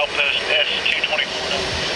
Outpost S224.